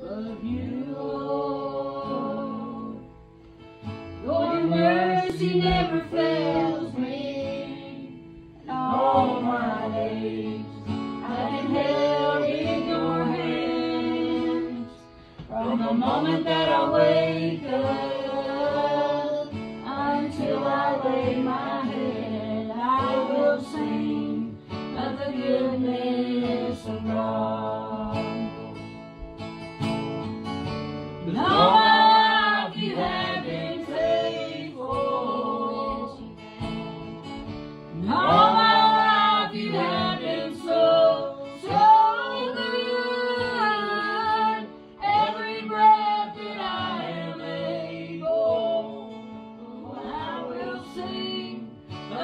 of you, oh. Your mercy never fails me, and all my days I've been held in your hands from the moment that I wake up.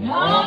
No!